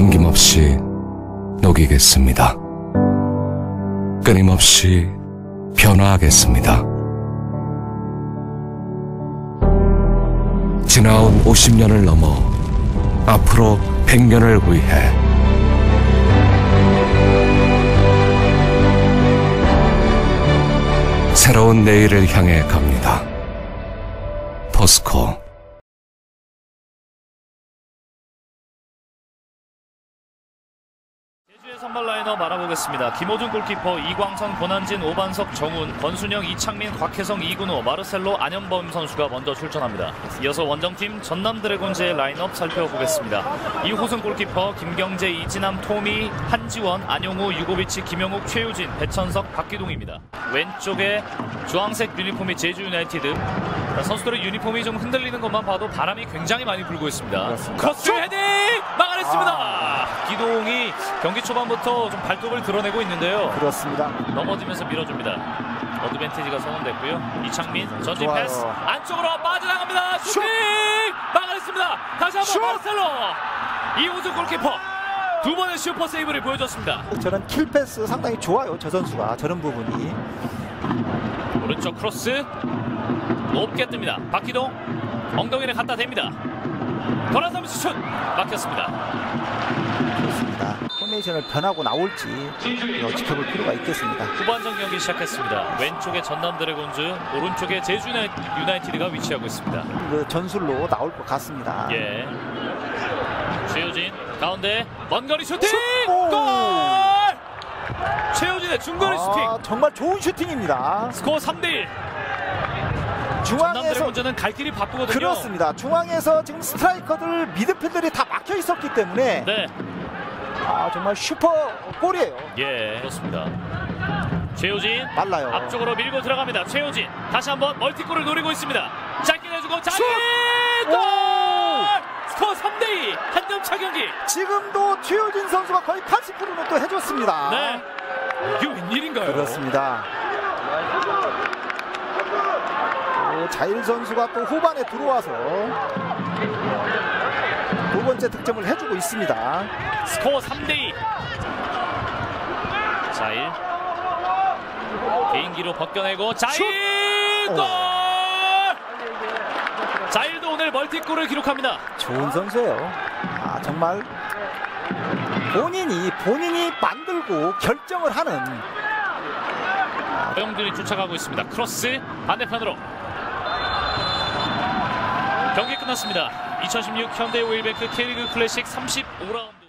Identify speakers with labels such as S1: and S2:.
S1: 남김없이 녹이겠습니다. 끊임없이 변화하겠습니다. 지나온 50년을 넘어 앞으로 100년을 위해 새로운 내일을 향해 갑니다. 포스코
S2: 제주의 선발 라인업 알아보겠습니다. 김호준 골키퍼, 이광선, 권한진, 오반석, 정운, 권순형, 이창민, 곽해성, 이근호, 마르셀로, 안현범 선수가 먼저 출전합니다. 이어서 원정팀 전남 드래곤즈의 라인업 살펴보겠습니다. 이호승 골키퍼, 김경재, 이지남, 토미, 한지원, 안용우, 유고비치, 김영욱, 최효진, 배천석, 박기동입니다. 왼쪽에 주황색 유니폼이 제주 유나이티드. 자, 선수들의 유니폼이 좀 흔들리는 것만 봐도 바람이 굉장히 많이 불고 있습니다.
S3: 그렇습니다.
S2: 크로스 헤딩 막아냈습니다. 기동이 경기 초반부터 좀 발톱을 드러내고 있는데요.
S3: 그렇습니다.
S2: 넘어지면서 밀어줍니다. 어드밴티지가 선언됐고요. 이창민 전진
S3: 좋아요.
S2: 패스 안쪽으로 빠져나갑니다. 슈팅 막아냈습니다. 다시
S3: 슛!
S2: 한번 마르셀로 이호승 골키퍼 두 번의 슈퍼 세이브를 보여줬습니다.
S3: 저는 킬 패스 상당히 좋아요. 저 선수가 저런 부분이
S2: 오른쪽 크로스 높게 뜹니다. 박기동 엉덩이를 갖다 댑니다. 돌아서면서 슛 막혔습니다.
S3: 포메이션을 변하고 나올지 어, 지켜볼 필요가 있겠습니다.
S2: 후반전 경기 시작했습니다. 왼쪽에 전남 드래곤즈, 오른쪽에 제주 유나이- 유나이티드가 위치하고 있습니다.
S3: 그 전술로 나올 것 같습니다.
S2: 예. 최효진 가운데 먼 거리 슈팅!
S3: 오!
S2: 골! 최효진의 중거리 슈팅.
S3: 아, 정말 좋은 슈팅입니다.
S2: 스코어 3대 1. 전남
S3: 중앙에서
S2: 드래곤즈는 갈 길이 바쁘거든요.
S3: 그렇습니다. 중앙에서 지금 스트라이커들 미드필더들이 다 막혀 있었기 때문에
S2: 네.
S3: 아, 정말 슈퍼 골이에요.
S2: 예. 그렇습니다. 최효진
S3: 빨라요.
S2: 앞쪽으로 밀고 들어갑니다. 최효진 다시 한번 멀티골을 노리고 있습니다. 짧게 내주고
S3: 슛!
S2: 골!
S3: 오!
S2: 스코어 3대 2. 한 점 차 경기.
S3: 지금도 최효진 선수가 거의 80%는 또 해줬습니다.
S2: 네. 이게 웬일인가요?
S3: 그렇습니다. 또 자일 선수가 또 후반에 들어와서 두 번째 득점을 해주고 있습니다.
S2: 스코어 3대 2. 자일 개인기로 벗겨내고 자일 골! 자일도 오늘 멀티골을 기록합니다.
S3: 좋은 선수예요. 아 정말 본인이 본인이 만들고 결정을 하는
S2: 허용준이 쫓아가고 있습니다. 크로스 반대편으로 경기 끝났습니다. 2016 현대 오일뱅크 K리그 클래식 35라운드